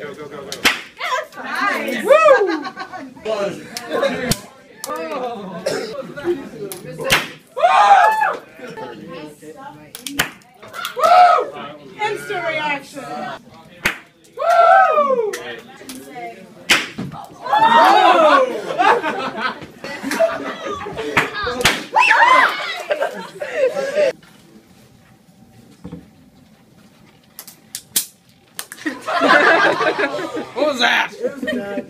Go, go, go, go. Nice. Instant reaction. Woo! What was that?